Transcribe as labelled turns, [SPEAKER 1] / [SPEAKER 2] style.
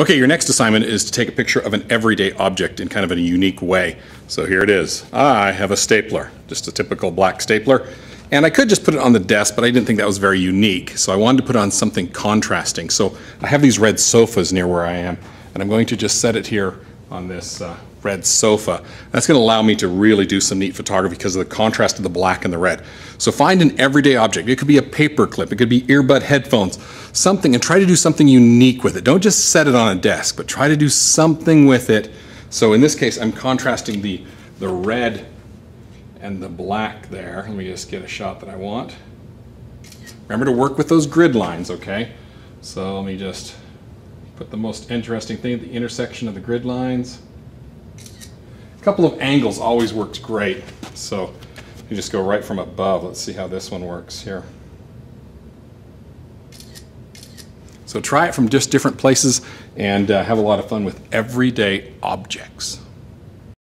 [SPEAKER 1] Okay, your next assignment is to take a picture of an everyday object in kind of a unique way. So here it is. I have a stapler, just a typical black stapler. And I could just put it on the desk, but I didn't think that was very unique. So I wanted to put on something contrasting. So I have these red sofas near where I am, and I'm going to just set it here on this uh, red sofa. That's going to allow me to really do some neat photography because of the contrast of the black and the red. So find an everyday object. It could be a paper clip, it could be earbud headphones, something, and try to do something unique with it. Don't just set it on a desk, but try to do something with it. So in this case, I'm contrasting the, the red and the black there. Let me just get a shot that I want. Remember to work with those grid lines, okay? So let me just put the most interesting thing at the intersection of the grid lines. A couple of angles always works great. So you just go right from above. Let's see how this one works here. So try it from just different places and uh, have a lot of fun with everyday objects.